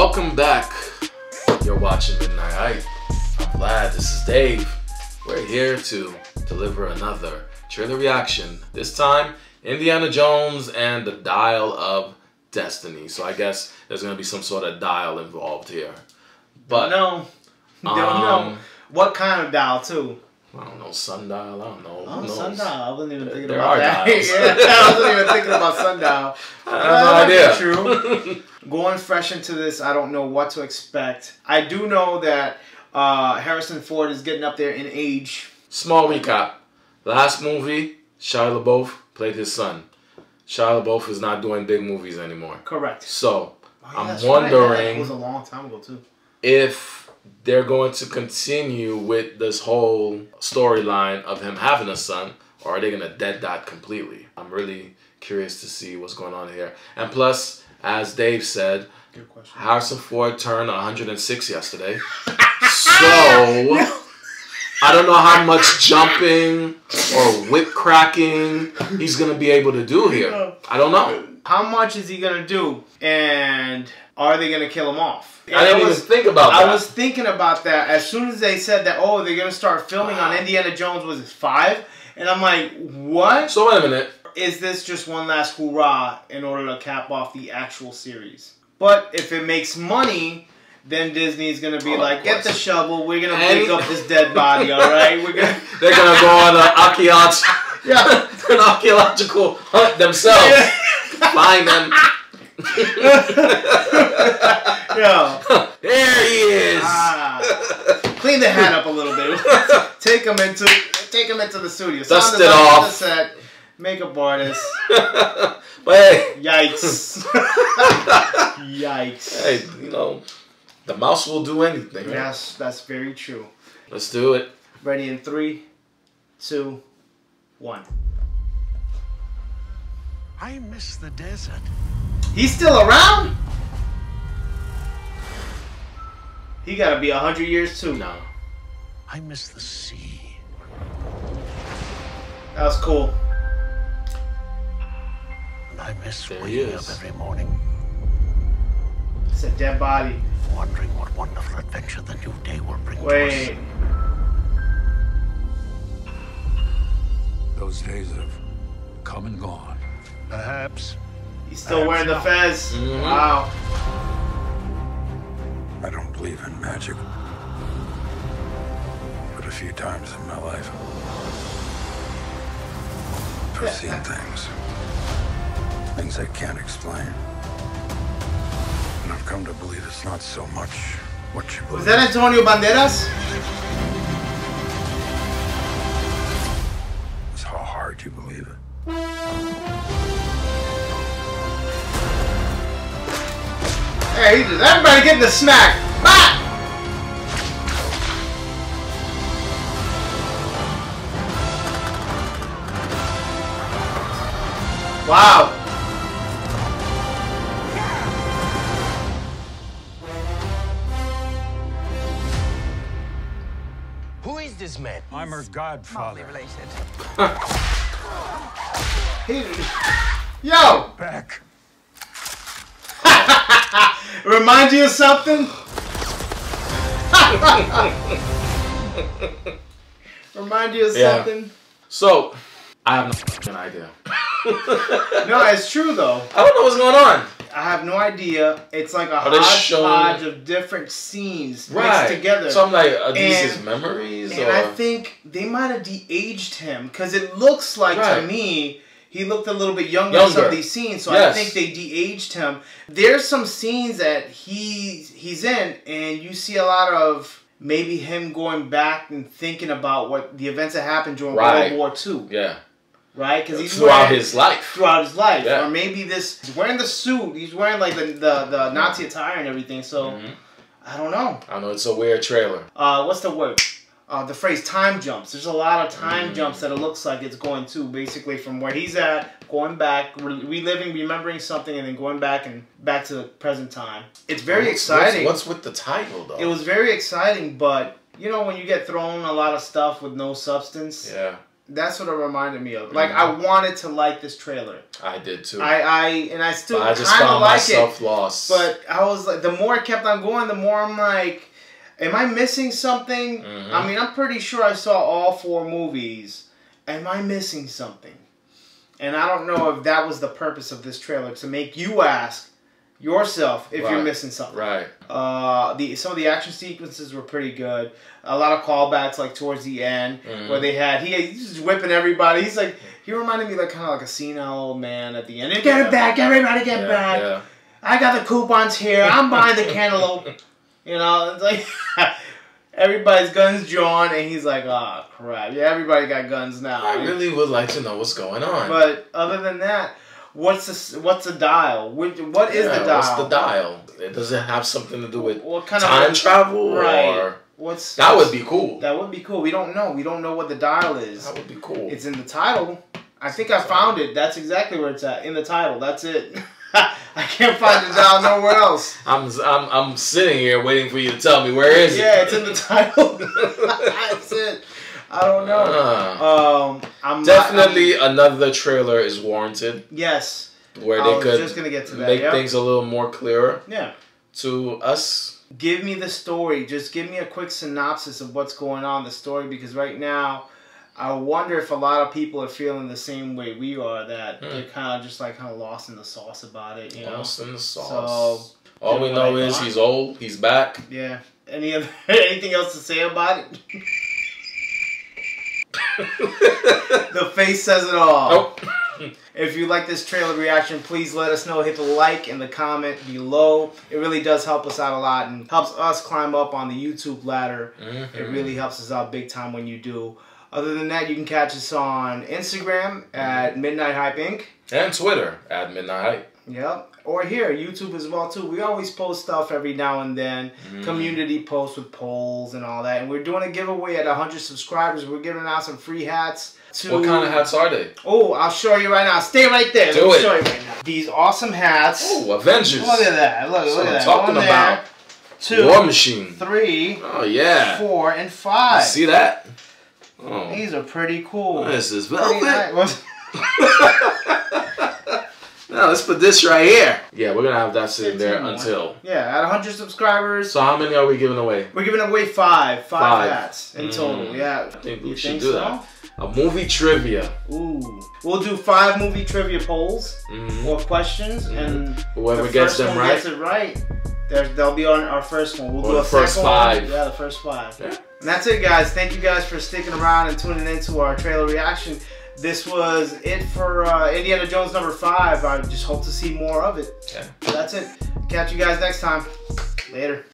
Welcome back. You're watching Midnight Hype. I'm Vlad. This is Dave. We're here to deliver another trailer reaction. This time, Indiana Jones and the Dial of Destiny. So I guess there's gonna be some sort of dial involved here. But no, don't um, know what kind of dial too. I don't know sundial. I don't know. Oh, knows? sundial. I wasn't even thinking There about that. yeah, I wasn't even thinking about sundial. I have no idea. True. Going fresh into this, I don't know what to expect. I do know that uh, Harrison Ford is getting up there in age. Small recap. Last movie, Shia LaBeouf played his son. Shia LaBeouf is not doing big movies anymore. Correct. So Oh, yeah, I'm that's right. wondering- That was a long time ago too. if they're going to continue with this whole storyline of him having a son, or are they going to dead that completely? I'm really curious to see what's going on here. And plus, as Dave said, Good question. Harrison Ford turned 106 yesterday. so I don't know how much jumping or whip cracking he's going to be able to do here. I don't know. How much is he gonna do? And are they gonna kill him off? I didn't was, even think about that. I was thinking about that as soon as they said that. Oh, they're gonna start filming Wow. on Indiana Jones was it five? And I'm like, what? so wait a minute. Is this just one last hoorah in order to cap off the actual series? But if it makes money, then Disney's gonna be Oh, like, get the shovel. We're gonna And- pick up this dead body. All right, we're gonna. They're gonna go on an archaeological, Yeah. an archaeological hunt themselves. Yeah. Find them. yeah. there he is. Ah. Clean the hat up a little bit. take him into take him into the studio. Dust Sound it off. the set, makeup artist. but hey, Yikes! Yikes! hey, you know, the mouse will do anything. right? Yes, that's very true. Let's do it. Ready in three, two, one. I miss the desert. He's still around? He gotta be a hundred years too. No. I miss the sea. That was cool. And I miss There waking up every morning, It's a dead body. wondering what wonderful adventure the new day will bring to Wait. us. Those days have come and gone. Perhaps. He's still wearing the fez. Mhm. Wow. I don't believe in magic. But a few times in my life, I've seen things. Things I can't explain. And I've come to believe it's not so much what you believe. Was that Antonio Banderas? It's how hard you believe it. Hey, he just everybody getting the smack. Bah! Wow. Who is this man? I'm her godfather. related. He, yo, Back. remind you of something? remind you of Yeah. something? So, I have no fucking idea. No, it's true though. I don't know what's going on. I have no idea. It's like a hodgepodge of different scenes Right. mixed together. So I'm like, are these And- his memories? And or? I think they might have de-aged him because it looks like to me he looked a little bit younger, in some of these scenes. So Yes. I think they de-aged him. There's some scenes that he he's in, and you see a lot of maybe him going back and thinking about what the events that happened during Right. World War II, yeah. right? Because he's Throughout wearing- his life. throughout his life, Yeah. or maybe this he's wearing the suit. He's wearing like the the, the Nazi attire and everything. So Mhm. I don't know. I know it's a weird trailer. Uh, what's the word? Uh, the phrase time jumps. There's a lot of time Mm. jumps that it looks like it's going to basically from where he's at, going back, re- reliving, remembering something, and then going back and back to the present time. It's very What's- exciting. What's, what's with the title though? it was very exciting, but you know when you get thrown a lot of stuff with no substance, Yeah. That's what it reminded me of. Like Mm-hmm. I wanted to like this trailer. I did too. I, I and I still but I just kind of found like myself it. lost. But I was like, the more it kept on going, the more I'm like, am I missing something? Mhm. I mean, I'm pretty sure I saw all four movies. Am I missing something? And I don't know if that was the purpose of this trailer to make you ask yourself if you're missing something. right. Uh, the some of the action sequences were pretty good. A lot of callbacks, like towards the end, Mhm. where they had he he's just whipping everybody. He's like he reminded me like kind of like a senile old man at the end. Get Yeah. it back, everybody, get yeah, back. Yeah. I got the coupons here. I'm buying the cantaloupe. You know, it's like everybody's guns drawn, and he's like, oh crap, yeah, everybody got guns now. I really would like to know what's going on. But other than that, what's the what's the dial? Which, what is Yeah, the dial? What's the dial? It does it have something to do with What kind time of travel Right. or What's that would be cool. That would be cool. We don't know. We don't know what the dial is. That would be cool. It's in the title. I think I found it. That's exactly where it's at. In the title. That's it. I can't find the dial nowhere else. I'm, I'm I'm sitting here waiting for you to tell me where is it. Yeah, it's in the title. That's it. I don't know. Uh, Um, I'm not- definitely I'm- another trailer is warranted yes. where they could just gonna get to that. make things a little more clearer Yeah. to us. Give me the story. Just give me a quick synopsis of what's going on the story because right now, I wonder if a lot of people are feeling the same way we are. That Hmm. they're kind of just like kind of lost in the sauce about it. You know. Lost in the sauce. So, All we know is he's old. He's back. Yeah. Any other anything else to say about it? the face says it all. Nope. If you like this trailer reaction, please let us know. Hit the like and the comment below. It really does help us out a lot and helps us climb up on the YouTube ladder. Mhm. It really helps us out big time when you do. Other than that, you can catch us on Instagram at Midnight Hype Inc. And Twitter at Midnight Hype. Yep. Or here, YouTube as well too. We always post stuff every now and then. Mm. Community posts with polls and all that. And we're doing a giveaway at 100 subscribers. We're giving out some free hats. To... What kind of hats are they? Oh, I'll show you right now. Stay right there. Do Let it. show you right now. These awesome hats. Oh, Avengers. Look at that. Look, That's look what at that. talking One about. there, two, War Machine. three, Oh yeah. four, and You five. see that? Oh. These are pretty cool. This is Pretty velvet. nice. Now let's put this right here. Yeah, we're gonna have that sitting there more. until. Yeah, at 100 subscribers, So how many are we giving away? we're giving away five, five, Five. hats in Mm. total. Yeah. I think we You should think do so? that. A movie trivia. Ooh. We'll do five movie trivia polls Mhm. or questions, and Whoever the gets first them one right. gets it right. There, they'll be on our first one. We'll Or do a first second five. One. Yeah, the first five. Yeah. And that's it, guys. Thank you guys for sticking around and tuning into our trailer reaction. This was it for uh, Indiana Jones number five. I just hope to see more of it. Yeah. That's it. Catch you guys next time. Later.